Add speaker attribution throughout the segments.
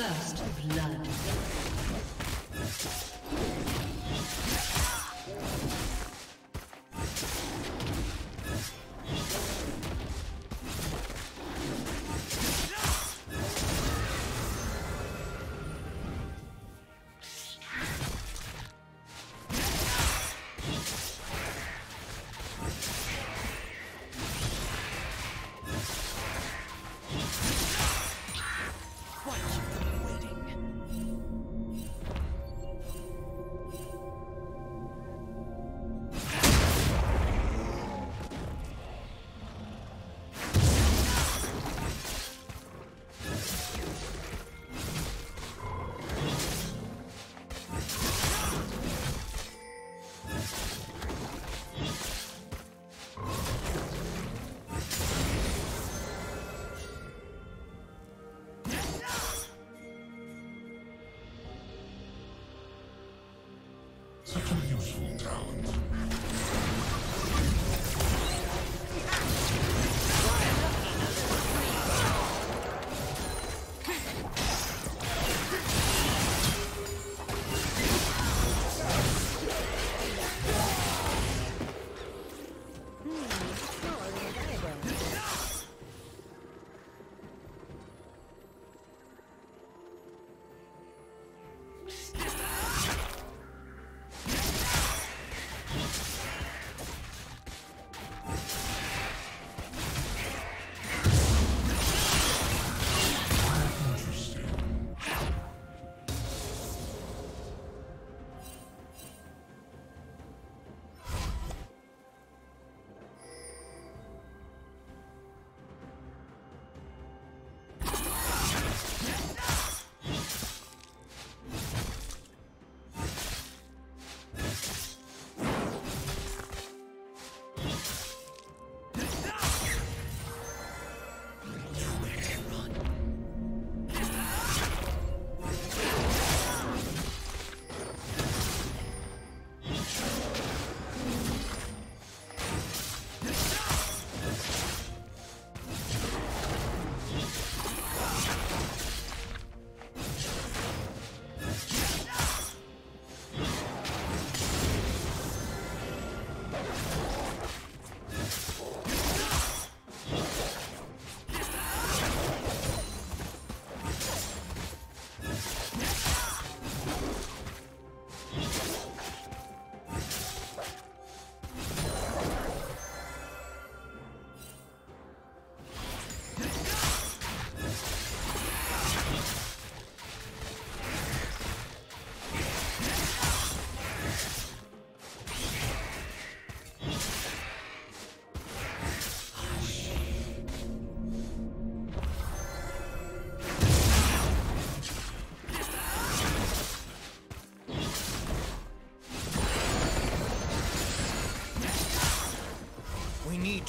Speaker 1: First blood.
Speaker 2: Useful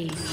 Speaker 3: Rampage.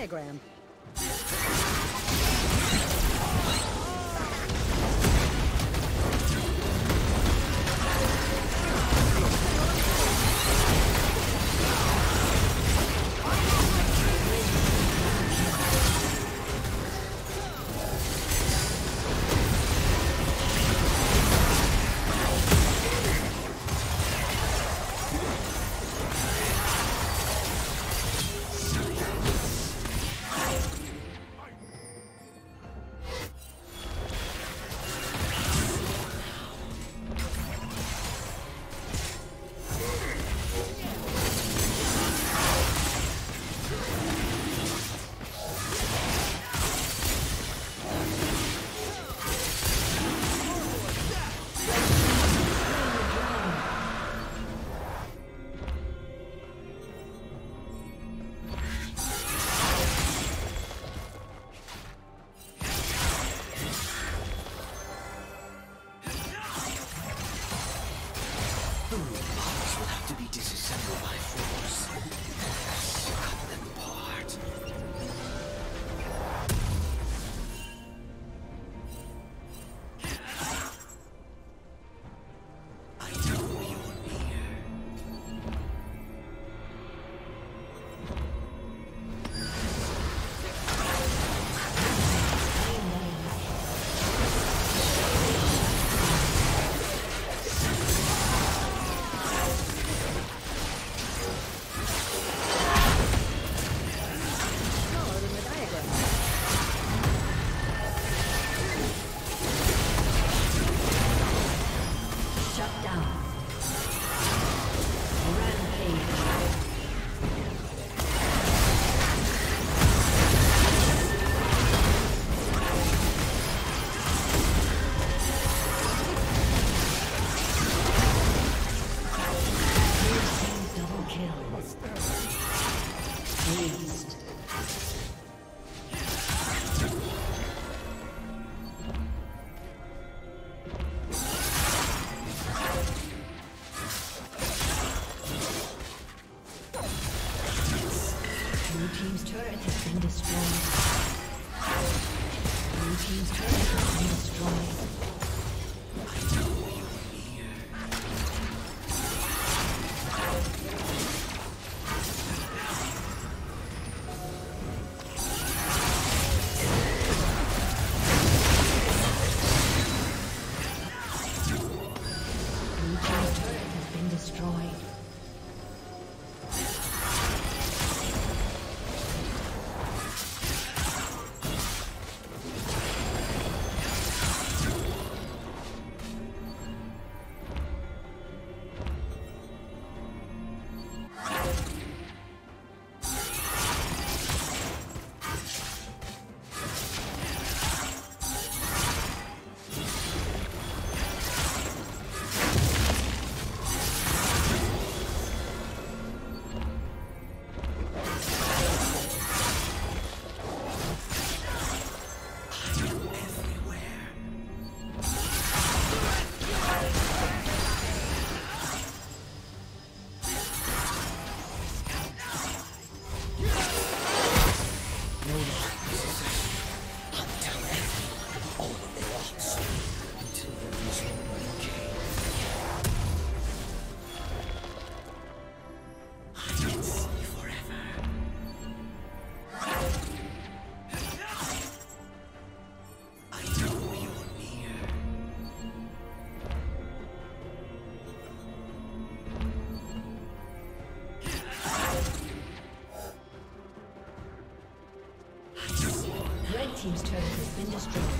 Speaker 1: Diagram. is disassemble my form. Street.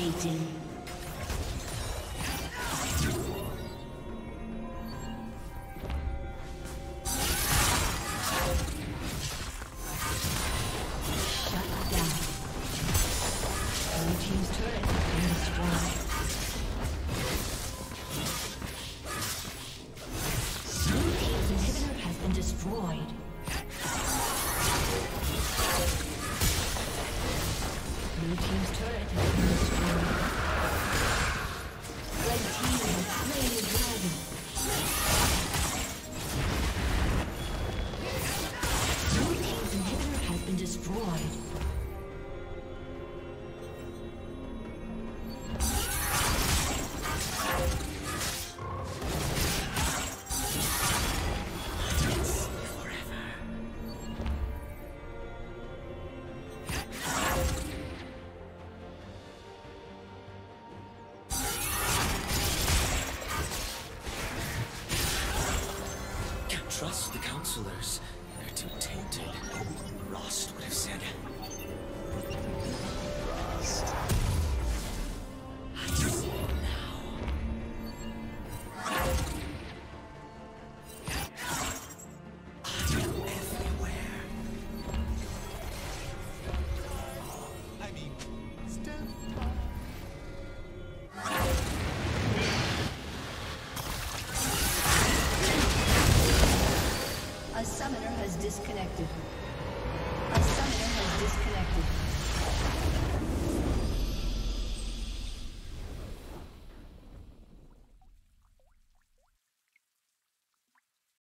Speaker 1: Dominating. Lost would have said.